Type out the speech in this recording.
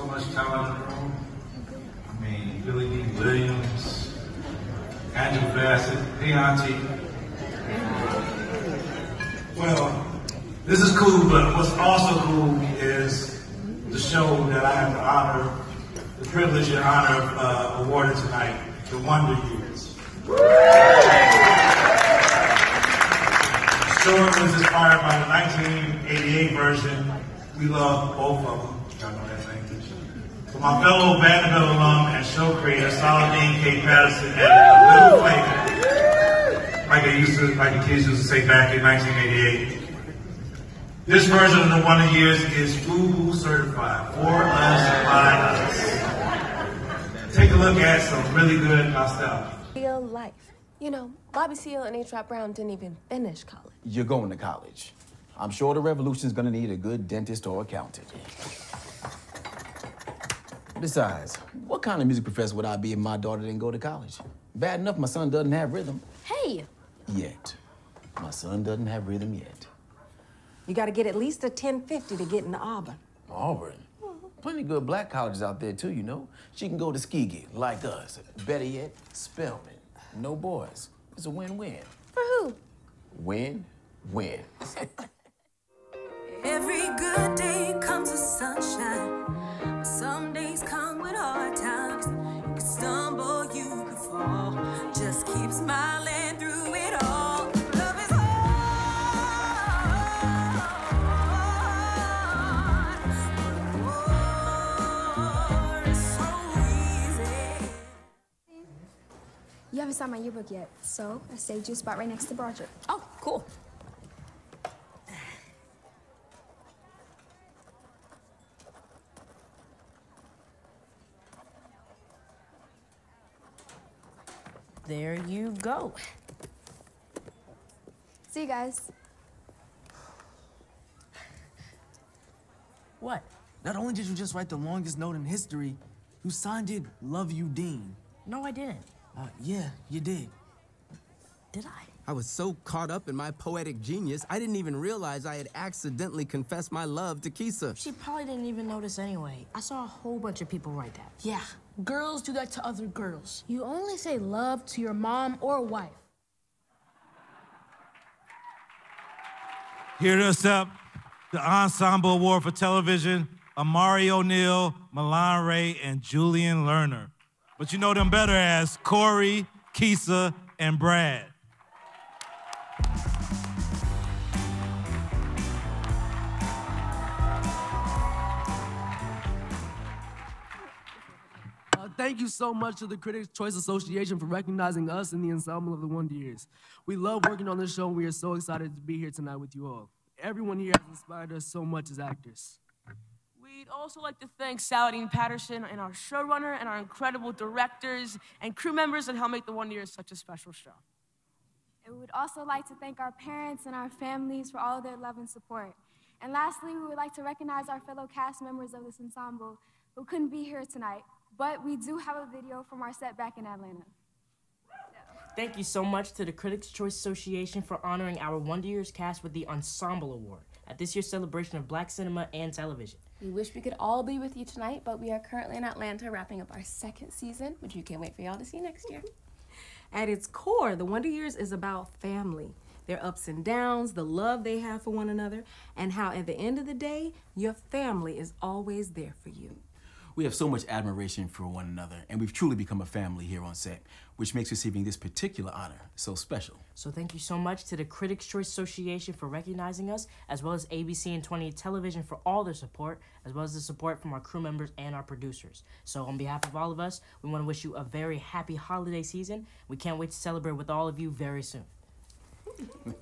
so much talent in the room. I mean, Billy Dee Williams, Angela Bassett, hey auntie. Well, this is cool, but what's also cool is the show that I have the honor, the privilege and honor of uh, awarding tonight, The Wonder Years. The show was inspired by the 1988 version. We love both of them. Y'all know that language. For my fellow Vanderbilt alum and show creator, Saladin K. Patterson, added a little flavor. Like they used to, like the kids used to say back in 1988. This version of the Wonder Years is FUBU certified for us by us. Take a look at some really good nostalgia. Real life. You know, Bobby Seale and H. Rap Brown didn't even finish college. You're going to college. I'm sure the revolution's gonna need a good dentist or accountant. Besides, what kind of music professor would I be if my daughter didn't go to college? Bad enough my son doesn't have rhythm. Hey, Yet. My son doesn't have rhythm yet. You got to get at least a 1050 to get into Auburn. Auburn. Mm-hmm. Plenty good black colleges out there too, you know. She can go to Tuskegee, like us. Better yet, Spelman. No boys. It's a win-win. for who? Win, win. Every good day comes with sunshine. You haven't signed my yearbook yet, so I saved you a spot right next to Broderick. Oh, cool. There you go. See you guys. What? Not only did you just write the longest note in history, you signed it Love You Dean. No, I didn't. Uh, yeah, you did. Did I? I was so caught up in my poetic genius, I didn't even realize I had accidentally confessed my love to Keisa. She probably didn't even notice anyway. I saw a whole bunch of people write that. Yeah, girls do that to other girls. You only say love to your mom or wife. Here to accept the Ensemble Award for Television, Amari O'Neil, Milan Ray, and Julian Lerner. But you know them better as Cory, Keisa, and Brad. Uh, thank you so much to the Critics' Choice Association for recognizing us in the ensemble of the Wonder Years. We love working on this show, and we are so excited to be here tonight with you all. Everyone here has inspired us so much as actors. We'd also like to thank Saladin Patterson and our showrunner and our incredible directors and crew members that help make The Wonder Years such a special show. And we would also like to thank our parents and our families for all of their love and support. And lastly, we would like to recognize our fellow cast members of this ensemble who couldn't be here tonight, but we do have a video from our set back in Atlanta. Thank you so much to the Critics' Choice Association for honoring our Wonder Years cast with the Ensemble Award at this year's celebration of black cinema and television. We wish we could all be with you tonight, but we are currently in Atlanta wrapping up our second season, which you can't wait for y'all to see next year. At its core, the Wonder Years is about family, their ups and downs, the love they have for one another, and how at the end of the day, your family is always there for you. We have so much admiration for one another, and we've truly become a family here on set, which makes receiving this particular honor so special. So thank you so much to the Critics' Choice Association for recognizing us, as well as ABC and 20 Television for all their support, as well as the support from our crew members and our producers. So on behalf of all of us, we want to wish you a very happy holiday season. We can't wait to celebrate with all of you very soon.